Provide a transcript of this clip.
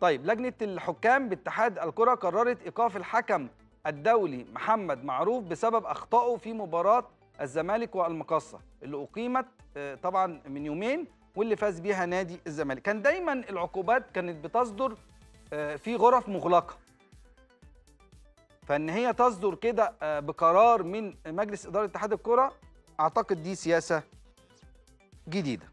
طيب لجنة الحكام باتحاد الكرة قررت إيقاف الحكم الدولي محمد معروف بسبب أخطائه في مباراة الزمالك والمقصه اللي أقيمت آه، طبعا من يومين واللي فاز بيها نادي الزمالك. كان دايما العقوبات كانت بتصدر آه، في غرف مغلقة. فإن هي تصدر كده آه، بقرار من مجلس إدارة اتحاد الكرة أعتقد دي سياسة جديدة.